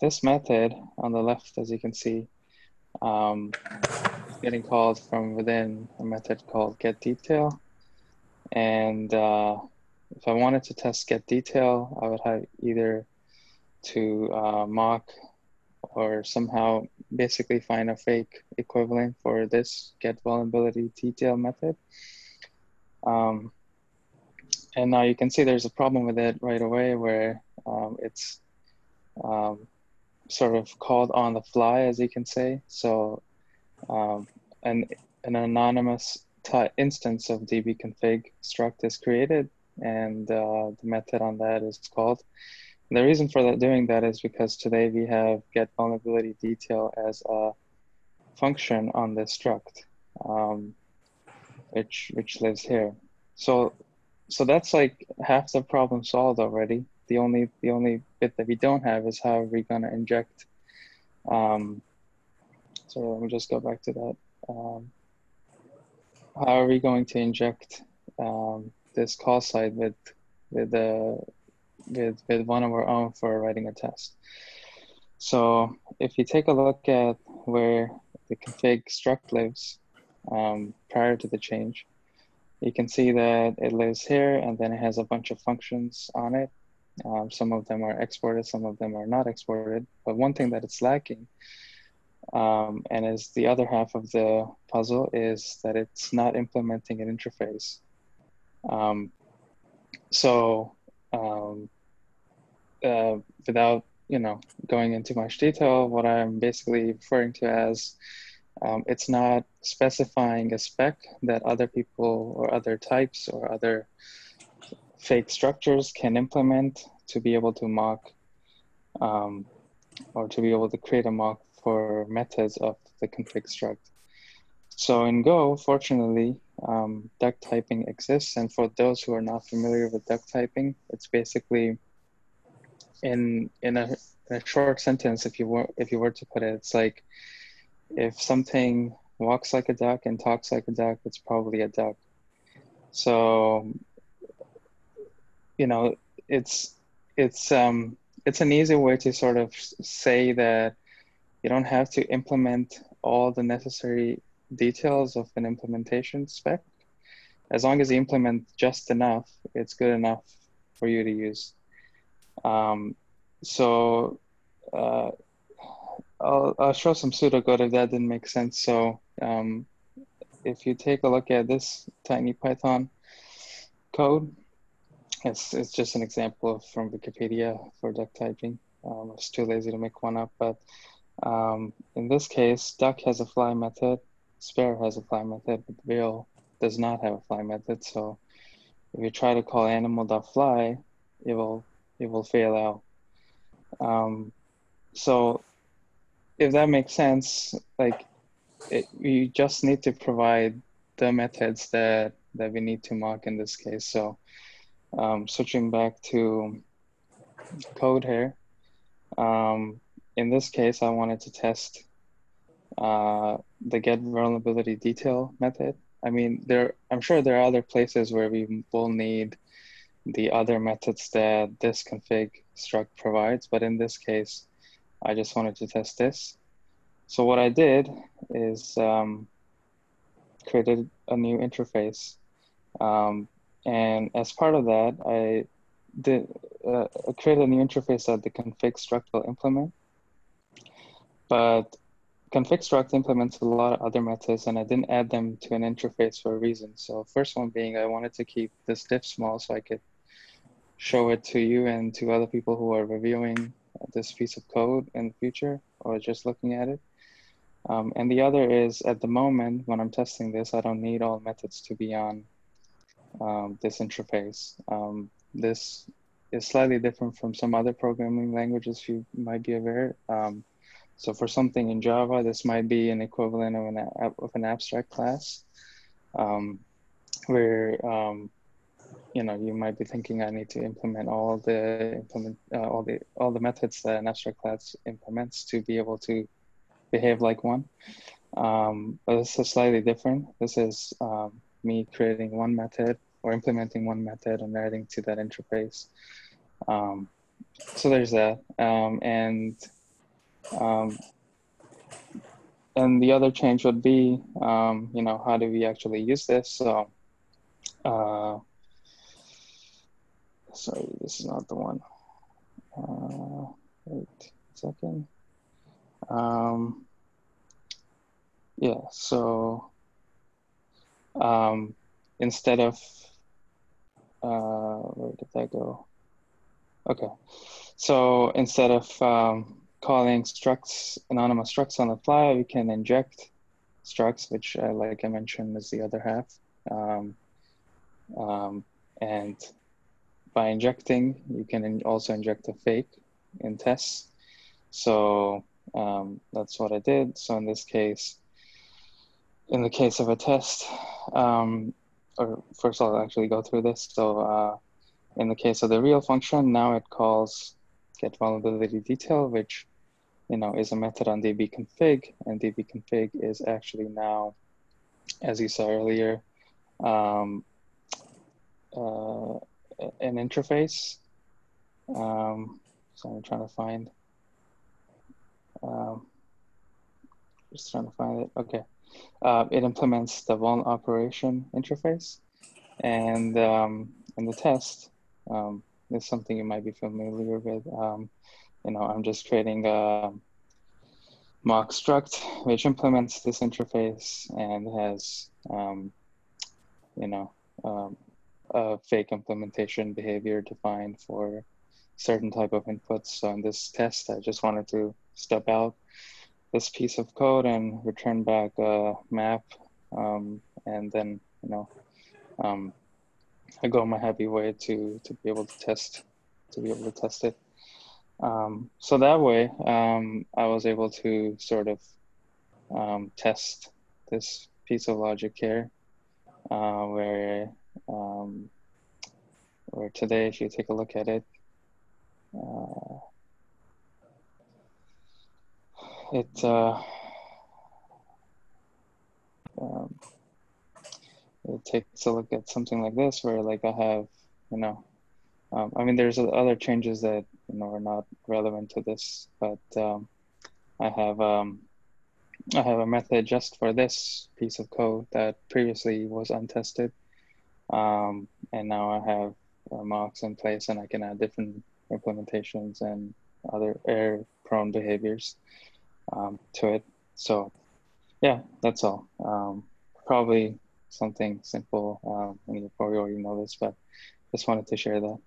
this method on the left, as you can see, um, getting called from within a method called get detail. And uh, if I wanted to test get detail, I would have either to uh, mock or somehow basically find a fake equivalent for this get vulnerability detail method. Um, and now you can see there's a problem with it right away where um, it's um, sort of called on the fly, as you can say. So um, an, an anonymous instance of dbconfig struct is created and uh, the method on that is called. And the reason for that doing that is because today we have get vulnerability detail as a function on the struct, um, which which lives here. So so that's like half the problem solved already. The only the only bit that we don't have is how are we gonna inject. Um, so let me just go back to that. Um, how are we going to inject um, this call site with with the uh, with with one of our own for writing a test? So if you take a look at where the config struct lives um, prior to the change, you can see that it lives here and then it has a bunch of functions on it. Um, some of them are exported, some of them are not exported. But one thing that it's lacking um, and is the other half of the puzzle is that it's not implementing an interface. Um, so um, uh, without you know going into much detail, what I'm basically referring to as um, it's not specifying a spec that other people or other types or other fake structures can implement to be able to mock um, or to be able to create a mock for methods of the config struct. So in Go, fortunately, um, duck typing exists. And for those who are not familiar with duck typing, it's basically in in a, in a short sentence, if you were if you were to put it, it's like if something walks like a duck and talks like a duck, it's probably a duck. So, you know, it's it's um, it's an easy way to sort of say that you don't have to implement all the necessary details of an implementation spec. As long as you implement just enough, it's good enough for you to use. Um, so uh, I'll, I'll show some pseudocode if that didn't make sense. So um, if you take a look at this tiny Python code, it's, it's just an example from Wikipedia for duck typing. Um, I was too lazy to make one up, but um, in this case, duck has a fly method, Sparrow has a fly method, but Whale does not have a fly method. So if you try to call animal.fly, it will it will fail out. Um, so if that makes sense, like it, you just need to provide the methods that that we need to mock in this case. So um, switching back to code here, um, in this case, I wanted to test uh, the get vulnerability detail method. I mean, there. I'm sure there are other places where we will need the other methods that this config struct provides, but in this case, I just wanted to test this. So what I did is um, created a new interface. Um, and as part of that, I did uh, create a new interface that the config struct will implement. But config struct implements a lot of other methods and I didn't add them to an interface for a reason. So first one being I wanted to keep this diff small so I could show it to you and to other people who are reviewing this piece of code in the future or just looking at it. Um, and the other is at the moment when I'm testing this, I don't need all methods to be on um, this interface. Um, this is slightly different from some other programming languages you might be aware. Um, so for something in Java, this might be an equivalent of an, of an abstract class um, where um, you know you might be thinking I need to implement all the implement uh, all the all the methods that an abstract class implements to be able to behave like one. Um, but this is slightly different. This is um, me creating one method or implementing one method and writing to that interface. Um, so there's that. Um, and Um, and the other change would be, um, you know, how do we actually use this? So, uh, sorry, this is not the one. Uh, wait a second. Um, yeah, so um, instead of, uh, where did that go? Okay, so instead of um, calling structs, anonymous structs on the fly, we can inject structs, which uh, like I mentioned is the other half. Um, um, and by injecting, you can in also inject a fake in tests. So um, that's what I did. So in this case, in the case of a test, um, or first I'll actually go through this. So uh, in the case of the real function, now it calls get vulnerability detail, which you know is a method on dbconfig, and dbconfig is actually now, as you saw earlier, um, uh, an interface. Um, so I'm trying to find. Um, just trying to find it. Okay. Uh, it implements the vuln operation interface. And um, in the test, um, is something you might be familiar with. Um, you know, I'm just creating a mock struct which implements this interface and has, um, you know, um, a fake implementation behavior defined for certain type of inputs. So in this test, I just wanted to stub out this piece of code and return back a map. Um, and then, you know, um, I go my heavy way to, to be able to test, to be able to test it. Um, so that way, um, I was able to sort of um, test this piece of logic here, uh, where um, where today, if you take a look at it, uh, it uh, um, it takes a look at something like this where like I have you know um, I mean there's other changes that you know are not relevant to this but um, I have um, I have a method just for this piece of code that previously was untested. Um, and now I have uh, mocks in place and I can add different implementations and other error prone behaviors um, to it. So yeah, that's all. Um, probably something simple. Um, and you probably already know this, but just wanted to share that.